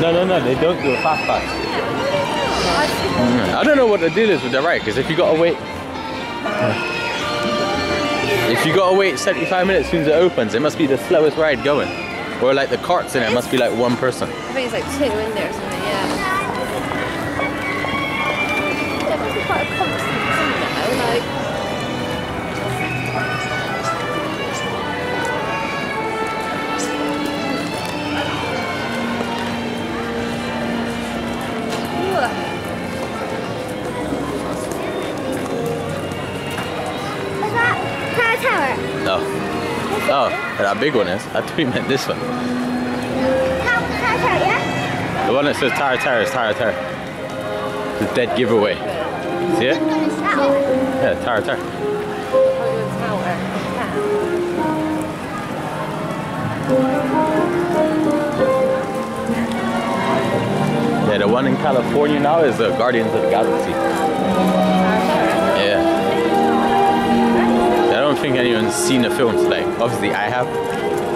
No, no, no, they don't do a fast pass. I don't know what the deal is with the ride, because if you gotta wait, if you gotta wait 75 minutes as soon as it opens, it must be the slowest ride going. Or like the carts in it must be like one person. I think it's like two in there or something, yeah. Yeah, but it's quite a constant thing now, like... No. Oh, oh that big one is. I thought you meant this one. The one that says Tire Tire is Tire Tire. The dead giveaway. See it? Yeah, Tire Tire. Yeah, the one in California now is the Guardians of the Galaxy. Think anyone's seen the films. Like, obviously I have,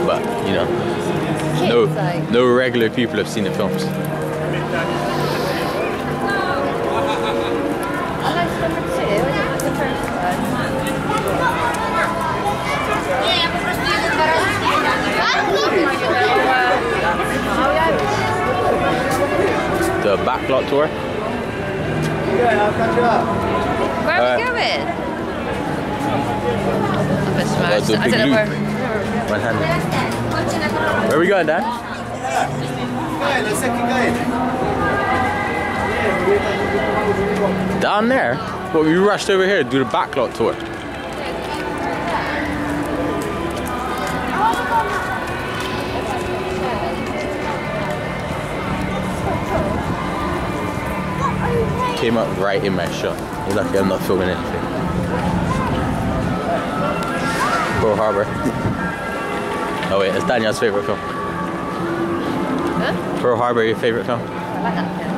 but you know, no, like- no regular people have seen the films. I like number two, I didn't like the first backlot tour. Where are Uh, we going? A bit smashed. the big loop. where. One hand. Where are we going, Dad? Down there? Well, we rushed over here to do the backlot tour. Came up right in my shot. You're lucky I'm not filming anything. Pearl Harbor. Oh wait, it's Daniel's favorite film. Huh? Pearl Harbor, your favorite film? I like that film.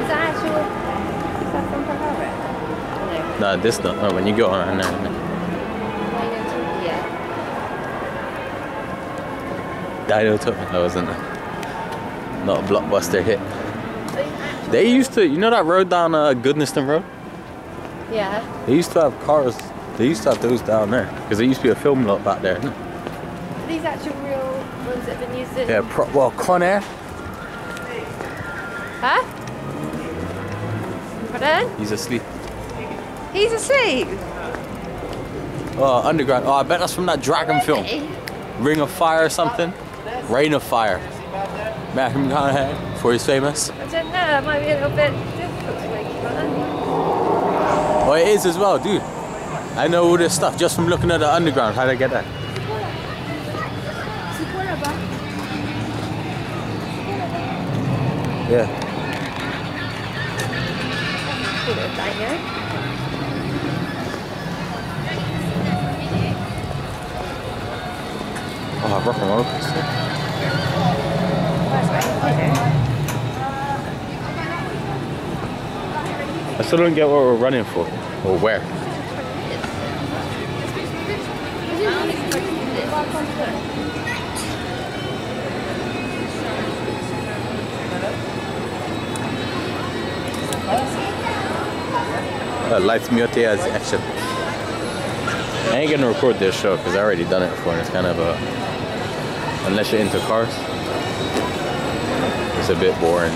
Is that actual... Is that from Pearl Harbor? No. No, this not. Oh, when you go on there. Why not to- Yeah. Dino took That wasn't a, not a blockbuster hit. They used to, you know that road down uh, Goodnesston Road? Yeah. They used to have cars. They used to have those down there because there used to be a film lot back there. Are these actual real ones that have been used in... Yeah, pro- well, Con Air. Huh? Pardon? He's asleep. He's asleep. Oh, Underground. Oh, I bet that's from that Dragon film. Ring of Fire or something. Oh, Reign of Fire. Matthew McConaughey, before he's famous. I don't know, it might be a little bit difficult to make it on. Oh, it is as well, dude. I know all this stuff just from looking at the Underground. How'd I get that? Yeah. Oh, rock and here. I still don't get what we're running for. Or where. Uh, lights out as action. I ain't gonna record this show because I already done it before and it's kind of a unless you're into cars. It's a bit boring.